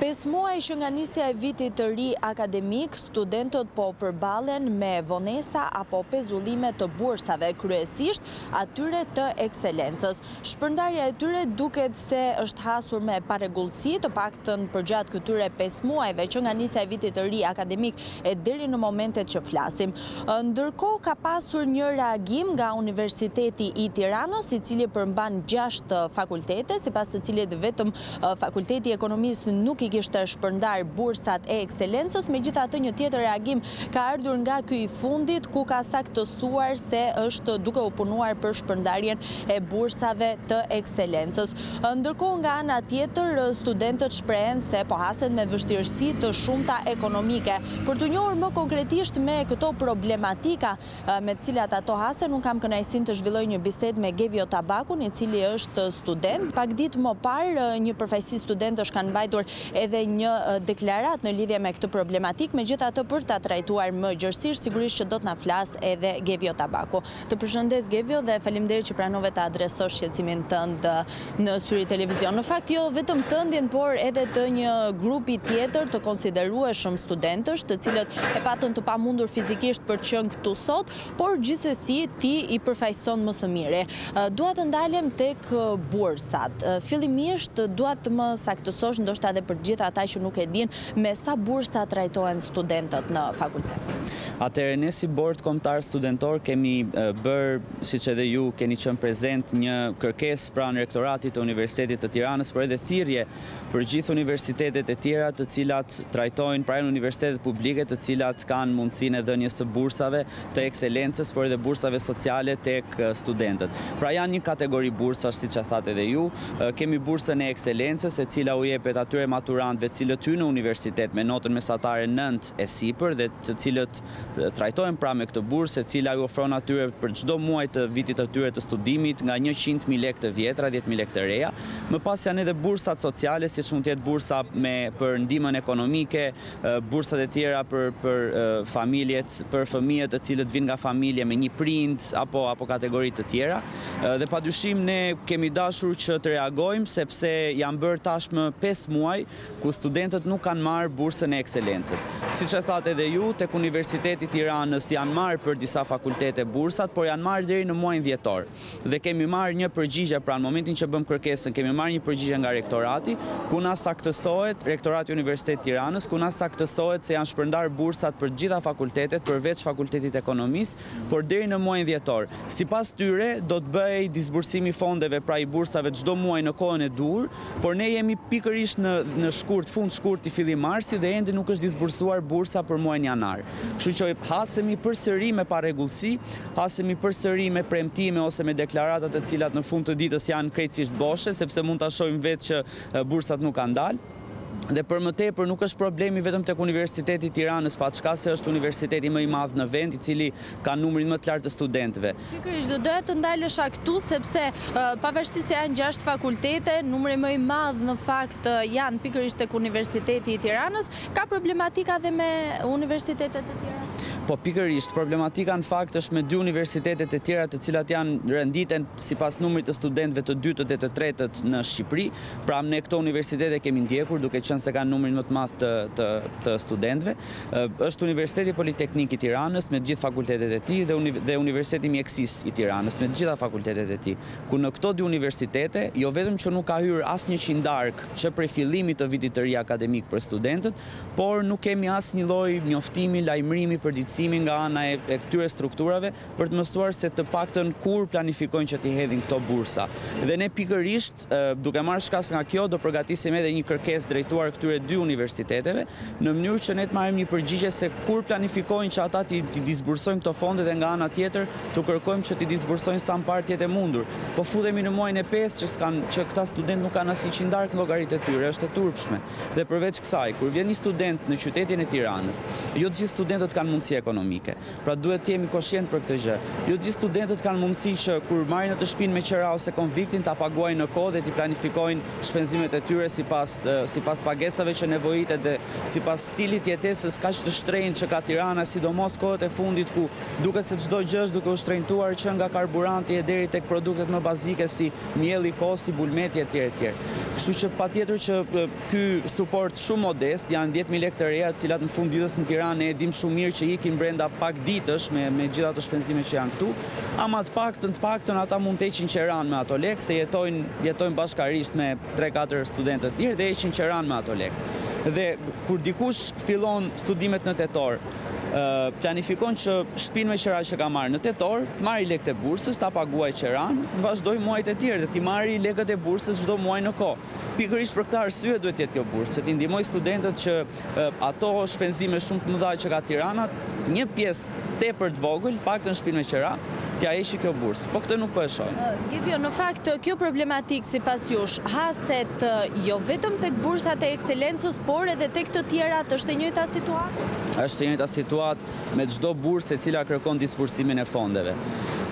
Pesë muaj që nga nisja e vitit të ri akademik, studentët po përballen me vonesa apo pezullime të bursave, kryesisht atyre të ekselencës. Shpërndarja e tyre duket se është hasur me parregullsi të paktën përgjatë këtyre pesë muajve që nga nisja e vitit të ri akademik e deri në momentet që flasim. Ndërkohë ka pasur një reagim nga Universiteti i Tiranës, i cili përmban gjashtë fakultete, sipas të cilit vetëm Fakulteti i Ekonomisë nuk i kishte shpërndarë bursat e ekselencës, megjithatë një tjetër reagim ka ardhur nga ky i fundit, ku ka saktësuar se është duke u punuar për shpërndarjen e bursave të ekselencës. Ndërkohë nga ana tjetër, studentët shprehen se po hasen me vështirësi të shumta ekonomike. Për t'u njohur më konkretisht me këto problematika me të cilat ato hasen, unë kam kënaqësinë të zhvilloj një bisedë me Gevio Tabakun, i cili është student. Pak ditë më parë, një përfaqësi studentësh kanë mbajtur edhe një deklaratë në lidhje me këtë problematikë, megjithatë për ta trajtuar më gjerësisht, sigurisht që do të na flasë edhe Gevio Tabaku. Të përshëndes Gevio dhe faleminderit që pranove ta adresosh shqetësimin tënd në Syri Televizion. Në fakt jo vetëm tëndin, por edhe të një grupi tjetër të konsiderueshëm studentësh, të cilët e patën të pamundur fizikisht për të qenë këtu sot, por gjithsesi ti i përfaqëson më së miri. Dua të ndalem tek bursat. Fillimisht dua të më saktësosh ndoshta edhe për të gjithë ata që nuk e dinë, Me sa bursa trajtohen studentët në fakultet? Atëherë, ne si Bord Kombëtar Studentor kemi bërë, siç edhe ju keni qenë prezent, një kërkesë pranë Rektoratit të Universitetit të Tiranës, por edhe thirrje për gjithë universitetet e tjera të cilat trajtojnë, pra janë universitetet publike të cilat kanë mundësinë e dhënies së bursave, të ekselencës, por edhe bursave sociale tek studentët. Pra janë një kategori bursash, siç e thatë edhe ju. Kemi bursën e ekselencës, e cila u jepet atyre maturantëve të cilët hyjnë në universitet me notën mesatare nëntë e sipër dhe të cilët trajtohen pra me këtë bursë, e cila u ofron atyre për çdo muaj të vitit të tyre të studimit nga njëqind mijë lekë të vjetra, dhjetë mijë lekë të reja. Më pas janë edhe bursat sociale, siç mund të jetë bursa me për ndihmën ekonomike, bursat e tjera për për familjet, për fëmijët të cilët vijnë nga familje me një prind apo apo kategori të tjera. Dhe padyshim ne kemi dashur që të reagojmë sepse janë bërë tashmë 5 muaj ku studentët nuk kanë marrë bursën e ekselencës. Siç e thatë edhe ju, tek Universiteti i Tiranës janë marrë për disa fakultete bursat, por janë marrë deri në muajin dhjetor. dhe kemi marrë një përgjigje pra në momentin që bëmë kërkesën, kemi marrë një përgjigje nga rektorati, ku na saktësohet, rektorati i Universitetit të Tiranës, ku na saktësohet se janë shpërndarë bursat për të gjitha fakultetet, përveç fakultetit të ekonomisë, por deri në muajin dhjetor. Sipas tyre, do të bëhej disbursimi i fondeve pra i bursave çdo muaj në kohën e duhur, por ne jemi pikërisht në shkurt, fund shkurti, fillim marsi dhe ende nuk është disbursuar bursa për muajin janar. Kështu që hasemi përsëri me parregullsi, hasemi përsëri me premtime ose me deklarata të cilat në fund të ditës janë krejtësisht boshe, sepse mund ta shohim vetë që bursat nuk kanë dalë. Dhe për më tepër nuk është problemi vetëm tek Universiteti i Tiranës, paçka se është universiteti më i madh në vend, i cili ka numrin më të lartë të studentëve. Pikërisht, do doja të ndalesha këtu sepse pavarësisht se janë gjashtë fakultete, numri më i madh në fakt janë pikërisht tek Universiteti i Tiranës. Ka problematika dhe me universitetet e tjera? Po pikërisht, problematika në fakt është me dy universitetet e tjera të cilat janë renditen sipas numrit të studentëve të dytët dhe të tretët në Shqipëri, pra ne këto universitete kemi ndjekur duke qenë se kanë numrin më të madh të studentëve, është Universiteti Politeknik i Tiranës me të gjithë fakultetet e tij dhe Universiteti i Mjekësisë i Tiranës me të gjitha fakultetet e tij, ku në këto dy universitete, jo vetëm që nuk ka hyrë asnjë qindarkë, që prej fillimit të vitit të ri akademik për studentët, por nuk kemi asnjë lloj njoftimi, lajmërimi, përditësimi nga ana e këtyre strukturave për të mësuar se të paktën kur planifikojnë që t'i hedhin këto bursa. Dhe ne pikërisht, duke marrë shkas nga kjo, do përgatisim edhe një kërkesë drejtuar këtyre dy universiteteve, në mënyrë që ne të marrim një përgjigje se kur planifikojnë që ata t'i disbursojnë këto fonde dhe nga ana tjetër, T'u kërkojmë që t'i disbursojnë sa më parë të jetë e mundur. Po futemi në muajin e pestë që s'kan që këta studentë nuk kanë asnjë qindarkë në llogaritë e tyre, është e turpshme. Dhe përveç kësaj, kur vjen një student në qytetin e Tiranës, jo të gjithë studentët kanë mundësi ekonomike. Pra duhet të jemi koshientë për këtë gjë. Jo të gjithë studentët kanë mundësi që kur marrin atë shtëpinë me qira ose konviktin ta paguajnë në kohë dhe t'i planifikojnë shpenzimet e tyre sipas sipas pagesave që nevojitet dhe sipas stilit të jetesës kaq të shtrenjtë që ka Tirana, sidomos kohët e fundit ku Duket se çdo gjë është duke u shtrenjtuar që nga karburanti e deri tek produktet më bazike si mielli, kosi, bulmeti etj etj. Kështu që patjetër që ky suport shumë modest, janë dhjetë mijë lekë të reja, të cilat në fund të ditës në Tiranë ne e dimë shumë mirë që ikin brenda pak ditësh me me gjithë ato shpenzime që janë këtu, ama të paktën të paktën ata mund të heqin qeranë me ato lekë se jetojnë jetojnë bashkarisht me tre katër studentë të tjerë dhe heqin qeranë me ato lekë. Dhe kur dikush fillon studimet në tetor, planifikon që shpinë me qera që ka marrë në tetor, të marri lekët e bursës, ta paguajë qeranë, të vazhdojë muajt e tjerë dhe t'i marri lekët e bursës çdo muaj në kohë. Pikërisht për këtë arsye duhet të jetë kjo bursë, që t'i ndihmojë studentët që ato shpenzime shumë të mëdha që ka Tirana, një pjesë tepër të vogël, paktën shpinë me qera, t'ia heqi kjo bursë. Po këtë nuk po e shohim. Gevio, në fakt kjo problematikë sipas jush haset jo vetëm tek bursat e ekselencës, por edhe tek të tjerat është e njëjta situatë? Është e njëjta situatë me çdo bursë e cila kërkon disbursimin e fondeve.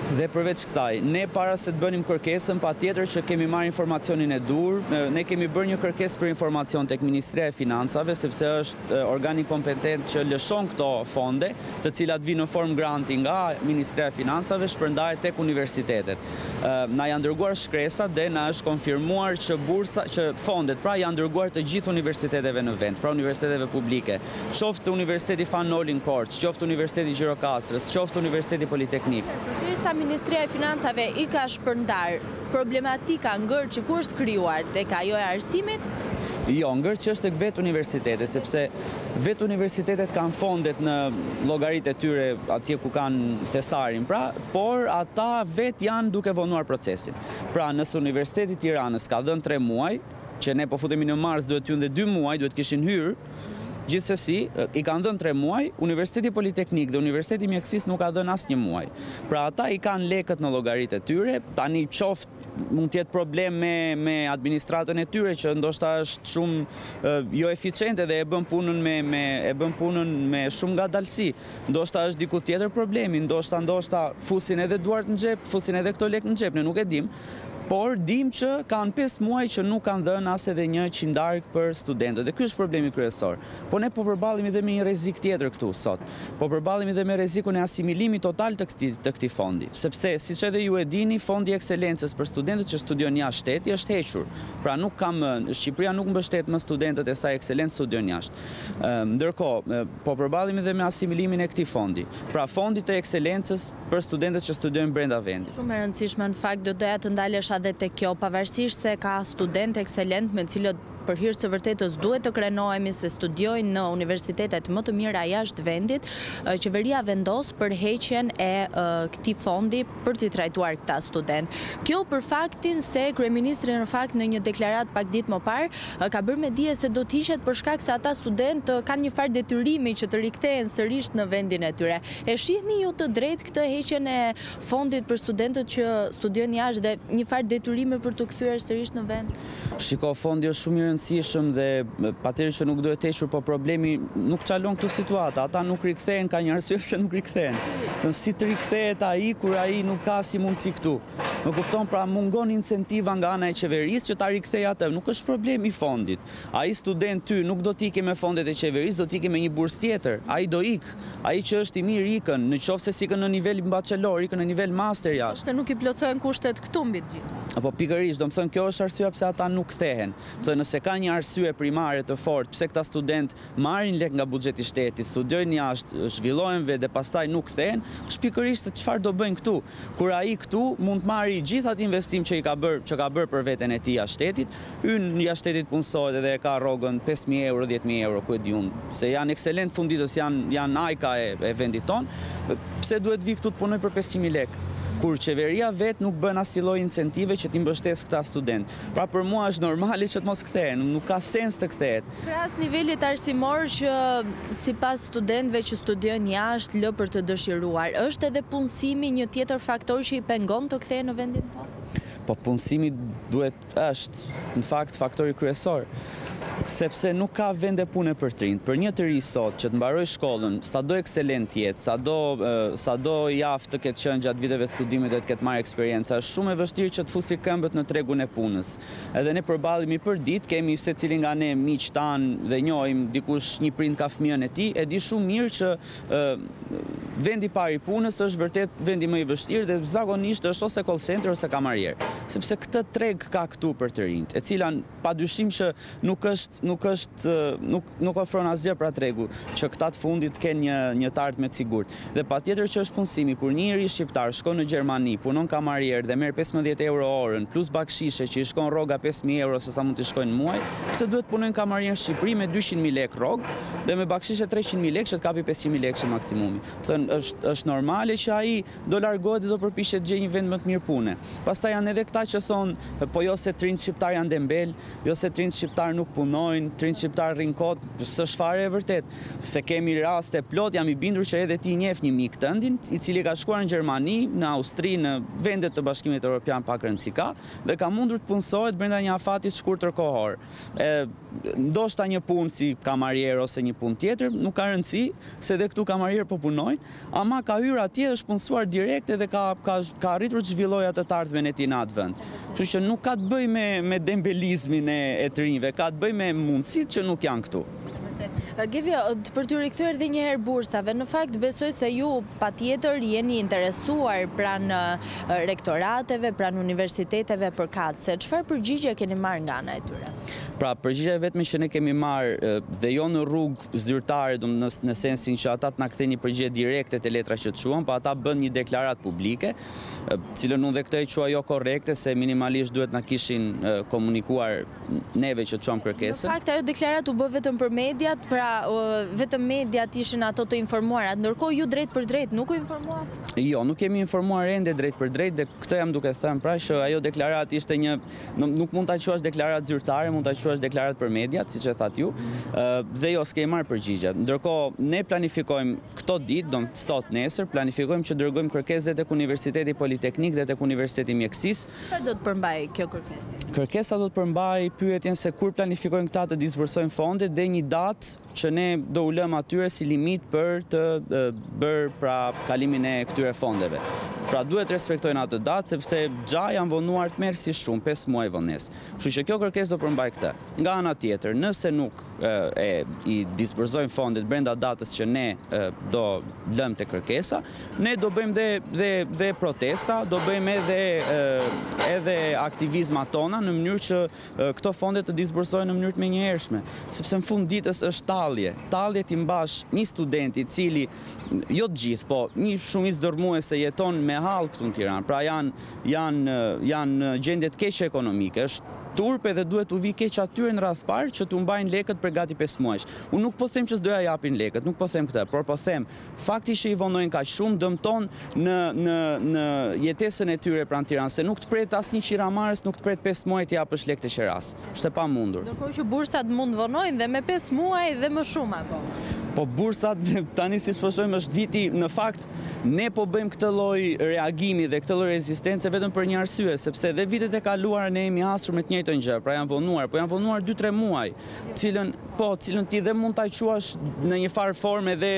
Dhe përveç kësaj, ne para se të bënim kërkesën, patjetër që kemi marrë informacionin e duhur, ne kemi bërë një kërkesë për informacion tek Ministria e Financave, sepse është organi kompetent që lëshon këto fonde, të cilat vijnë në formë granti nga Ministria e Financave, shpërndahen tek universitetet. Na janë dërguar shkresat dhe na është konfirmuar që bursa, që fondet pra janë dërguar të gjithë universiteteve në vend, pra universiteteve publike. Qoftë Universiteti Fan Noli në Korçë, qoftë Universiteti i Gjirokastrës, qoftë Universiteti Politeknik. Derisa Ministria e Financave i ka shpërndarë Problematika, ngërçi ku është krijuar, tek ajo e arsimit? Jo, ngërçi është tek vetë universitetet, sepse vetë universitetet kanë fondet në llogaritë e tyre atje ku kanë thesarin, pra, por ata vetë janë duke vonuar procesin. Pra, nëse Universiteti i Tiranës ka dhënë tre muaj, Që ne po futemi në mars duhet të hynin dhe dy muaj duhet të kishin hyrë. Gjithsesi, i kanë dhënë tre muaj, Universiteti Politeknik dhe Universiteti i Mjekësisë nuk ka dhënë asnjë muaj. Pra ata i kanë lekët në llogaritë e tyre, tani qoftë mund të jetë problem me me administratën e tyre që ndoshta është shumë jo eficiente dhe e bën punën me me e bën punën me shumë ngadalësi. Ndoshta është diku tjetër problemi, ndoshta ndoshta fusin edhe duart në xhep, fusin edhe këto lekë në xhep, ne nuk e dimë. Por dimë që kanë pesë muaj që nuk kanë dhënë as edhe një qindarkë për studentët. Dhe ky është problemi kryesor. Po ne po përballemi dhe me një rrezik tjetër këtu sot. Po përballemi dhe me rrezikun e asimilimit total të këtij të këtij fondi, sepse siç edhe ju e dini, fondi i ekselencës për studentët që studiojnë jashtë shteti është hequr. Pra nuk ka më, Shqipëria nuk mbështet më studentët e saj ekselentë të studiojnë jashtë. Ndërkohë, po përballemi dhe me asimilimin e këtij fondi. Pra fondit të ekselencës për studentët që studiojnë brenda vendit. Shumë e rëndësishme në fakt do doja të ndalesha dhe te kjo, pavarësisht se ka studentë ekselentë me të cilët për hir të së vërtetës duhet të krenohemi se studiojnë në universitetet më të mira jashtë vendit, qeveria vendos për heqjen e këtij fondi për t'i trajtuar këta studentë. Kjo për faktin se kryeministri në fakt në një deklaratë pak ditë më parë ka bërë me dije se do të hiqet për shkak se ata studentë kanë një farë detyrimi që të rikthehen sërish në vendin e tyre. E shihni ju të drejtë këtë heqjen e fondit për studentët që studiojnë jashtë dhe një farë detyrimi për t'u kthyer sërish në vend? Shiko, fondi është shumë i rëndësishëm dhe patjetër që nuk duhet hequr, por problemi nuk çalon këtu situata. Ata nuk rikthehen, ka një arsye pse nuk rikthehen. Si të rikthehet ai kur ai nuk ka si mundësi këtu. Më kupton, pra mungon incentiva nga ana e qeverisë që ta rikthejë atë. Nuk është problem i fondit. Ai student ty nuk do të ikë me fondet e qeverisë, do të ikë me një bursë tjetër. Ai do ik. pak. Ai që është i mirë ikën, në qoftë se s'ikën në nivel bachelor, ikën në nivel master jashtë. Sepse nuk i plotësohen kushtet këtu mbi të gjitha. Po pikërisht, domethënë kjo është arsyeja pse ata nuk kthehen. Domethënë nëse ka një arsye primare të fortë pse këta studentë marrin lekë nga buxheti i shtetit, studiojnë jashtë, zhvillohen vetë dhe pastaj nuk kthehen, është pikërisht se çfarë do bëjnë këtu. Kur ai këtu mund të marrë gjithë atë investim që i ka bërë, që ka bërë për veten e tij jashtë shtetit, Në jashtë shtetit punësohet edhe e ka rrogën pesë mijë euro dhjetë mijë euro ku e di unë se janë ekselentë fund të ditës janë janë ajka e e vendit tonë pse duhet të vijë këtu të punojë për pesëqind mijë lekë kur qeveria vetë nuk bën asnjë lloj incentive që t'i mbështesë këta studentë pra për mua është normale që të mos kthehen nuk ka sens të kthehet. Krahas nivelit arsimor që sipas studentëve që studiojnë jashtë lë për të dëshiruar është edhe punësimi një tjetër faktor që i pengon të kthehen në vendin tonë? Po punësimi duhet Është, në fakt, faktori kryesor, sepse nuk ka vende pune për të rinjtë. Për një të ri sot që të mbarojë shkollën, sado ekselent të jetë, sado sado i aftë të ketë qenë gjatë viteve të studimit dhe të ketë marrë eksperienca, është shumë e vështirë që të fusi këmbët në tregun e punës. Edhe ne përballemi përditë, kemi secili nga ne miqtë tanë dhe njohim, dikush një prind ka fëmijën e tij, e di shumë mirë që Vendi i parë i punës është vërtet vendi më i vështirë dhe zakonisht është ose call center ose kamarier, sepse këtë treg ka këtu për të rinjtë, e cila padyshim që nuk është nuk është nuk nuk ofron asgjë pra tregu, që këta të fundit të kenë një një të ardhme të sigurt. Dhe patjetër që është punësimi, kur një i ri shqiptar shkon në Gjermani, punon kamarier dhe merr pesëmbëdhjetë euro orën, plus bakshishe që i shkon rroga pesë mijë euro se sa mund t'i shkojnë në muaj, pse duhet të punojnë kamarier në Shqipëri me dyqind mijë lekë rrogë, dhe me bakshishe 300 mijë lekë që të kapi 500 mijë lekë maksimumi. Domethënë është është normale që ai do largohet dhe do përpiqet të gjejë një vend më të mirë pune. Pastaj janë edhe këta që thonë po jo se të rinjtë shqiptarë janë dembelë, jo se të rinjtë shqiptarë nuk punojnë, të rinjtë shqiptarë rrinë kot, s'është fare e vërtetë. Se kemi raste plot, jam i bindur që edhe ti njeh një mik tëndin, i cili ka shkuar në Gjermani, në Austri, në vende të Bashkimit Evropian pak rëndësi ka dhe ka mundur të punësohet brenda një afati të shkurtër kohor. ndoshta një punë si kamarier ose një punë tjetër, nuk ka rëndësi, se dhe këtu kamarier po punojnë, ama ka hyrë atje, është punësuar direkt edhe ka, ka, ka arritur të zhvillojë atë të ardhmen e tij në atë vend. Kështu që nuk ka të bëjë me, me dembelizmin e, e të rinjve, ka të bëjë me mundësitë që nuk janë këtu. Gevio, për të rikthyer dhe njëherë bursave, në fakt besoj se ju patjetër jeni interesuar pranë rektorateve, pranë universiteteve përkatëse. Çfarë përgjigje keni marrë nga ana e tyre? Pra, përgjigja e vetme që ne kemi marrë dhe jo në rrugë zyrtare, domethënë, në sensin që ata të na kthejnë një përgjigje direkte te letra që çuam, po ata bën një deklaratë publike, të cilën unë dhe këtë e quaj jo korrekte se minimalisht duhet na kishin komunikuar neve që çuam kërkesën. Në fakt ajo deklaratë u bë vetëm për mediat, pra vetëm mediat ishin ato të informuara. Ndërkohë ju drejt për drejt nuk u informuat? Jo, nuk jemi informuar ende drejt për drejt dhe këtë jam duke thënë, pra që ajo deklaratë ishte një Nuk mund ta quash deklaratë zyrtare, mund ta quash deklaratë për mediat, siç e thatë ju, dhe jo s'kemi marrë përgjigje. Ndërkohë, ne planifikojmë këto ditë, domethënë sot nesër, planifikojmë që dërgojmë kërkesë dhe tek Universiteti Politeknik dhe tek Universiteti i Mjekësisë. Çfarë do të përmbajë kjo kërkesë? Kërkesa do të përmbajë pyetjen se kur planifikojnë këta të disbursojnë fondet dhe një datë që ne do u lëmë atyre si limit për të bërë pra kalimin e këtyre fondeve. Pra duhet të respektojnë atë datë, sepse goxha janë vonuar tmerrësisht shumë, 5 muaj vonesë. Kështu që kjo kërkesë do përmbajë këtë. Nga ana tjetër, nëse nuk e, i disbursojnë fondet brenda datës që ne do lëmë te kërkesa, ne do bëjmë dhe, dhe, dhe protesta, do bëjmë edhe, edhe aktivizma tona në mënyrë që këto fonde të disbursohen në mënyrë të menjëhershme, sepse në fund ditës është tallje. Tallje t'i mbash një studenti i cili jo të gjithë, po një shumicë dërmuese jeton me hall këtu në Tiranë. Pra janë janë janë në gjendje të keqe ekonomike. Është turp edhe duhet t'u vijë keq atyre në radhë parë që t'u mbajnë lekët për gati 5 muajsh. Unë nuk po them që s'do ia japin lekët, nuk po them këtë, por po them Fakti që i vonojnë kaq shumë dëmton në në në jetesën e tyre pra në Tiranë, se nuk të pret asnjë qiramarrës, nuk të pret pesë muaj t'i japësh lekët e qerasë. Është e pamundur. Ndërkohë që bursat mund të vonojnë dhe me pesë muaj dhe më shumë akoma. Po bursat tani siç po shohim është viti, në fakt ne po bëjmë këtë lloj reagimi dhe këtë lloj rezistence vetëm për një arsye, sepse dhe vitet e kaluara ne jemi hasur me të njëjtën gjë, pra janë vonuar, po janë vonuar dy tre muaj. Të cilën, po, të cilën ti dhe mund ta quash në një farë forme dhe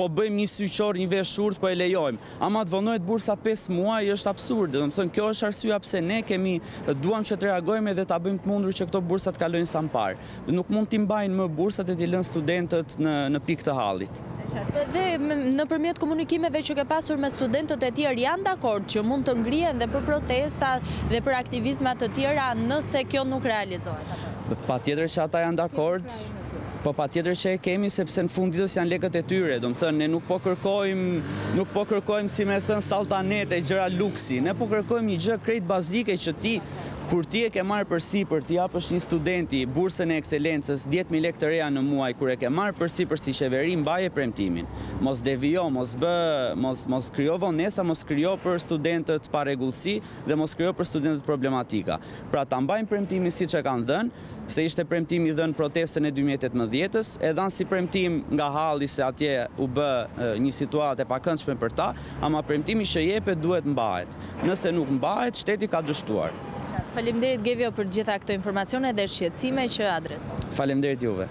po bëjmë një sy qorr, një vesh shurdh, po e lejojmë. Ama të vonohet bursa 5 muaj është absurd. Domethënë kjo është arsyeja pse ne kemi duam që të reagojmë dhe ta bëjmë të mundur që këto bursa të kalojnë sa më parë. Nuk mund t'i mbajnë më bursat e t'i lënë studentët në në pikë të hallit. Dhe nëpërmjet komunikimeve që ke pasur me studentët e tjerë, janë dakord që mund të ngrihen dhe për protesta dhe për aktivizma të tjera nëse kjo nuk realizohet? Patjetër që ata janë dakord, po patjetër që e kemi sepse në fund ditës janë lekët e tyre, domethënë ne nuk po kërkojmë, nuk po kërkojmë si me thënë saltanete, gjëra luksi, ne po kërkojmë një gjë krejt bazike që ti Kur ti e ke marrë përsipër t'i japësh një studenti bursën e ekselencës, dhjetë mijë lekë të reja në muaj, kur e ke marrë përsipër si qeveri, mbaje premtimin. Mos devijo, mos bë, mos, mos krijo vonesa, mos krijo për studentët parregullsi dhe mos krijo për studentët problematika. Pra ta mbajnë premtimin siç e kanë dhënë, se ishte premtim i dhënë protestën e dy mijë e tetëmbëdhjetës, e dhanë si premtim nga halli se atje u bë një situatë e pakëndshme për ta, ama premtimi që jepet duhet mbahet. Nëse nuk mbahet, shteti ka dështuar. Qartë. Faleminderit Gevjo për të gjitha këto informacione dhe shqetësime që adresove. Faleminderit juve.